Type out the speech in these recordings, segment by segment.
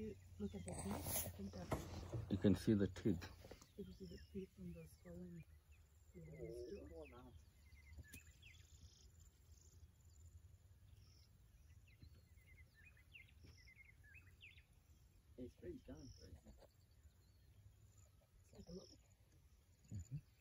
you look at the teeth, I think that's You can see the teeth. you can see the teeth from the skull and the nose too. It's pretty done. Let's take a look. Some mm-hmm.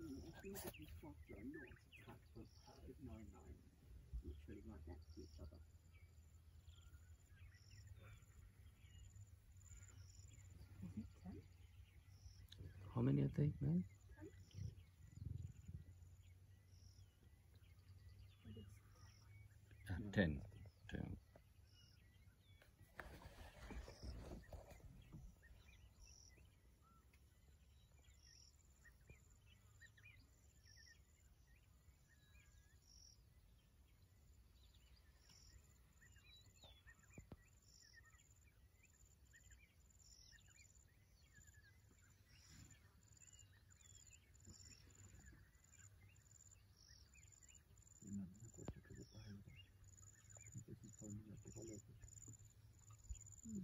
I think if you look at these shots, you're not attacked but perfect 9 9, literally right next to each other. Is it ten? How many are they, man? It's Uh, ten. Ten.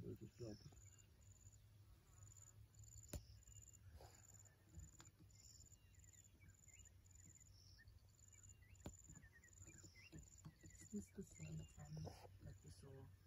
Is this the same ten that we saw